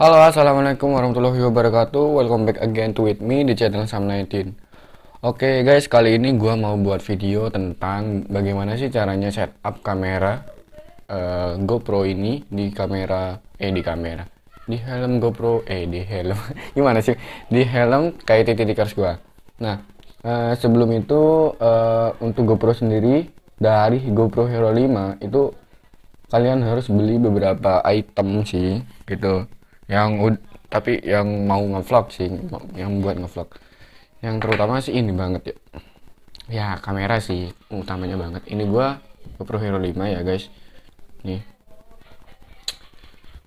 Halo, assalamualaikum warahmatullahi wabarakatuh. Welcome back again to with me di channel Sam19. Oke guys, kali ini gua mau buat video tentang bagaimana sih caranya setup kamera eh, GoPro ini di kamera eh di kamera di helm GoPro eh di helm gimana sih di helm kayak titik tikers gua. Nah eh, sebelum itu eh, untuk GoPro sendiri dari GoPro Hero 5 itu kalian harus beli beberapa item sih gitu yang tapi yang mau ngevlog sih yang buat ngevlog. Yang terutama sih ini banget ya. Ya kamera sih utamanya banget. Ini gua GoPro Hero 5 ya guys. Nih.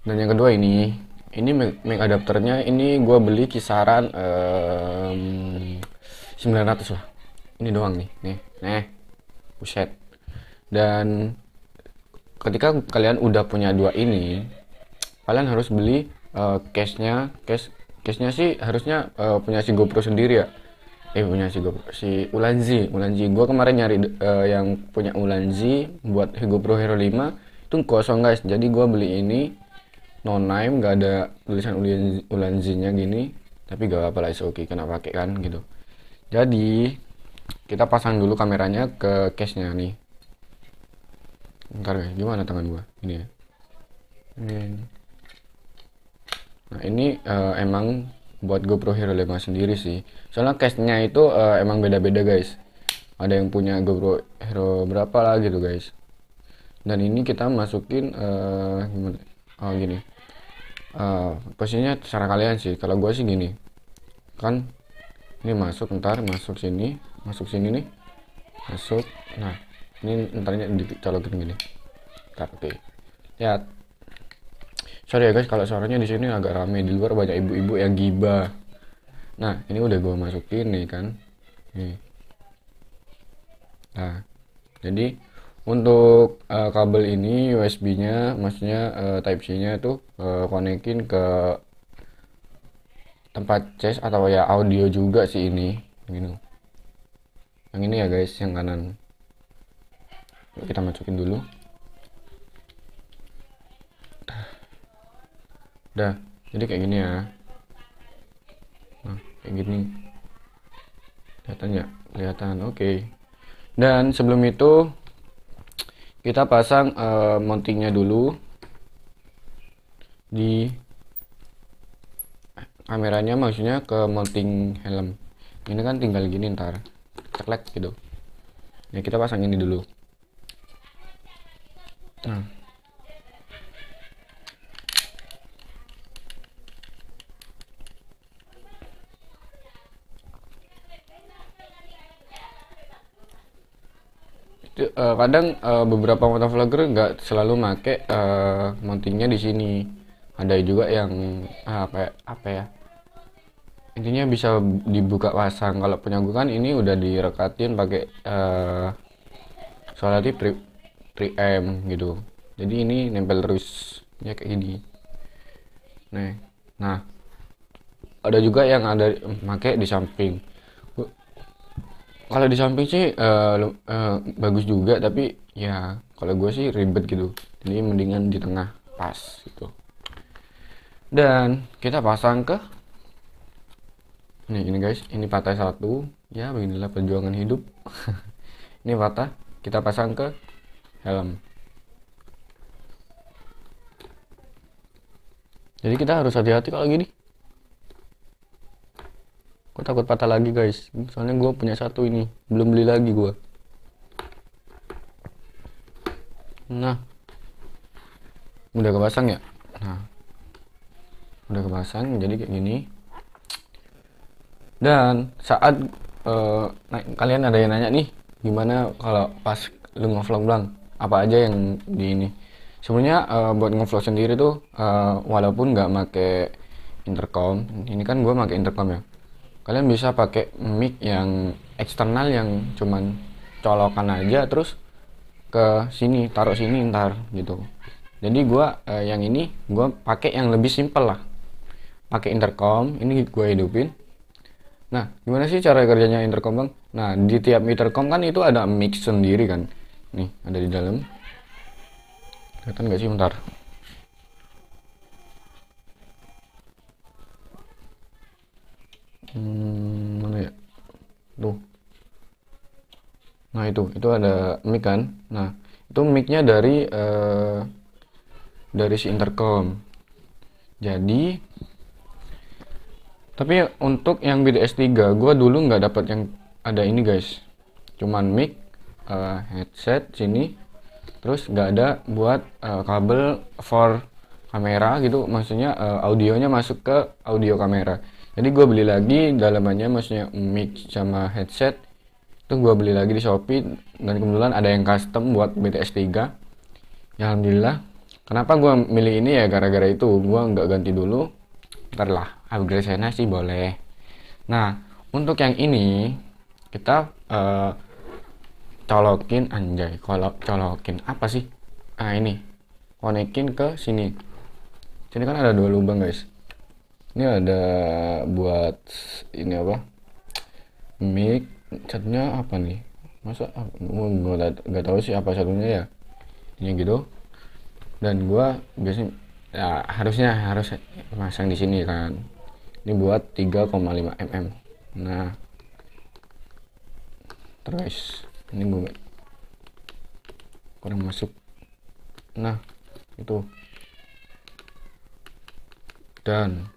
Dan yang kedua ini ini mic adapternya ini gua beli kisaran em, 900 lah. Ini doang nih nih nih. Buset. Dan ketika kalian udah punya dua ini kalian harus beli eh, case-nya case case-nya sih harusnya eh, punya si GoPro sendiri ya? Eh punya si GoPro si Ulanzi. Ulanzi gua kemarin nyari eh, yang punya Ulanzi buat GoPro Hero 5 itu kosong guys. Jadi gua beli ini no name nggak ada tulisan Ulanzi Ulanzi-nya gini. Tapi gak apa-apa lah oke kena pakai kan gitu. Jadi kita pasang dulu kameranya ke case-nya nih. Ntar guys, gimana tangan gua? Ini ya. Ini. Nah, ini eh, emang buat GoPro Hero 5 sendiri sih. Soalnya case-nya itu eh, emang beda-beda guys. Ada yang punya GoPro Hero berapa lah gitu guys. Dan ini kita masukin eh gimana? Oh gini. Eh, posisinya cara kalian sih. Kalau gua sih gini. Kan ini masuk ntar masuk sini, masuk sini nih. Masuk. Nah, ini entarnya dicolokin gini Ntar, oke lihat sorry ya guys kalau suaranya di sini agak rame. Di luar banyak ibu-ibu yang gibah nah ini udah gue masukin nih kan. Nih. Nah jadi untuk eh, kabel ini USB nya maksudnya eh, Type C nya tuh eh, konekin ke tempat cas atau ya audio juga sih ini. Gini. Yang ini ya guys yang kanan. Kita masukin dulu Dah, jadi kayak gini ya. Nah, kayak gini. Kelihatan ya? Kelihatan, oke. Dan sebelum itu, kita pasang eh, mountingnya dulu di kameranya maksudnya ke mounting helm. Ini kan tinggal gini ntar, ceklek gitu. Ya kita pasang ini dulu. Nah, eh, kadang eh, beberapa motovlogger nggak selalu make eh, mountingnya di sini. Ada juga yang ah, apa ya, apa ya? Intinya bisa dibuka pasang. Kalau punya gue kan ini udah direkatin pakai eh soalnya 3 3M gitu. Jadi ini nempel terus ya kayak gini. Nah, nah ada juga yang ada make di samping. Kalau di samping sih lu- eh, bagus juga tapi ya kalau gue sih ribet gitu. Jadi mendingan di tengah pas gitu. Dan kita pasang ke nih ini guys, ini patah satu. Ya beginilah perjuangan hidup. ini patah, kita pasang ke helm. Jadi kita harus hati-hati kalau gini. Gue takut patah lagi guys. Soalnya gue punya satu ini, belum beli lagi gue. Nah, udah kepasang ya. Nah, udah kepasang jadi kayak gini. Dan saat nah, kalian ada yang nanya nih, gimana kalau pas lu ngevlog bang, apa aja yang di ini? Sebenarnya eh, buat ngevlog sendiri tuh eh, walaupun nggak make intercom, ini kan gue make intercom ya. Kalian bisa pakai mic yang eksternal yang cuman colokan aja terus ke sini, taruh sini ntar gitu. Jadi gua eh, yang ini gua pakai yang lebih simpel lah. Pakai intercom, ini gue hidupin. Nah, gimana sih cara kerjanya intercom bang? Nah, di tiap intercom kan itu ada mic sendiri kan. Nih, ada di dalam. Kelihatan nggak sih bentar? Hmm, mana ya? Tuh. Nah itu. Itu ada mic kan? Nah itu micnya dari uh, dari si intercom. Jadi tapi untuk yang BDS 3 gue dulu nggak dapat yang ada ini guys. Cuman mic uh, headset sini terus nggak ada buat uh, kabel for kamera gitu. Maksudnya uh, audionya masuk ke audio kamera jadi gue beli lagi dalamannya maksudnya mic sama headset. Itu gue beli lagi di Shopee dan kebetulan ada yang custom buat BTS 3 ya Alhamdulillah. Kenapa gue milih ini ya? Gara-gara itu. Gue nggak ganti dulu. Ntar lah upgrade sana sih boleh. Nah untuk yang ini kita uh, colokin anjay kalau colokin apa sih? Ah ini. Konekin ke sini. Sini kan ada dua lubang guys ini ada buat ini apa? Mic catnya apa nih? Masa nggak nggak tahu sih apa satunya ya. Ini gitu. Dan gua biasanya ya harusnya harus masang di sini kan. Ini buat 3,5 mm nah. Terus ini gue kurang masuk. Nah itu. Dan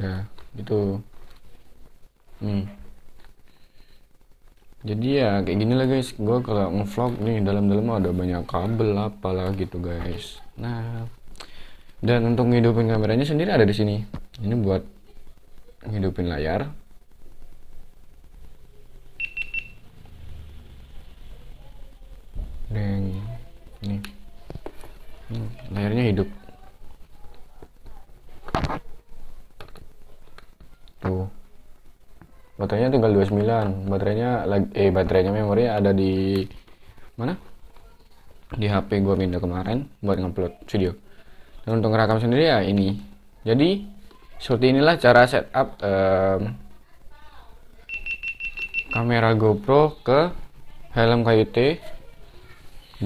ya gitu. Nih jadi ya kayak gini lah guys. Gue kalau ngevlog nih dalam-dalam ada banyak kabel apalah gitu guys. Nah dan untuk ngidupin kameranya sendiri ada di sini. Ini buat ngidupin layar. Dan ini, ini layarnya hidup tuh baterainya tinggal 29 baterainya eh baterainya memori ada di mana? Di HP gua pindah kemarin buat ngupload video. Dan untuk ngerekam sendiri ya ini. Jadi seperti inilah cara setup um, kamera GoPro ke helm KUT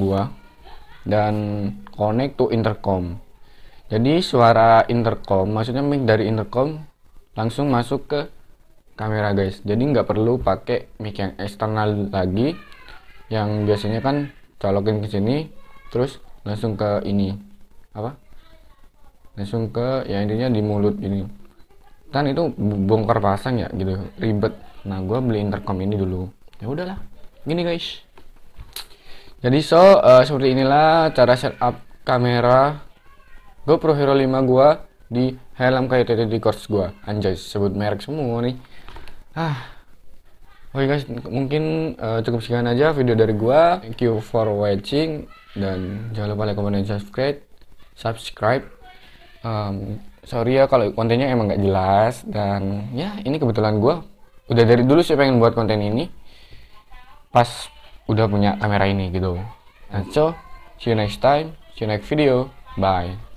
gua dan connect to intercom. Jadi suara intercom maksudnya mic dari intercom langsung masuk ke kamera guys. Jadi nggak perlu pakai mic yang eksternal lagi. Yang biasanya kan colokin ke sini terus langsung ke ini. Apa? Langsung ke ya intinya di mulut ini. Kan itu bongkar pasang ya gitu. Ribet. Nah gue beli intercom ini dulu. Ya udahlah. Gini guys. Jadi so uh, seperti inilah cara setup kamera. GoPro Hero 5 gua di helm kayak TTD Course gua. Anjay sebut merek semua nih ah. Oke okay guys mungkin uh, cukup sekian aja video dari gua. Thank you for watching. Dan jangan lupa like comment dan subscribe. Subscribe. Um, sorry ya kalau kontennya emang nggak jelas. Dan ya ini kebetulan gua. Udah dari dulu sih pengen buat konten ini. Pas udah punya kamera ini gitu. And so see you next time. See you next video. Bye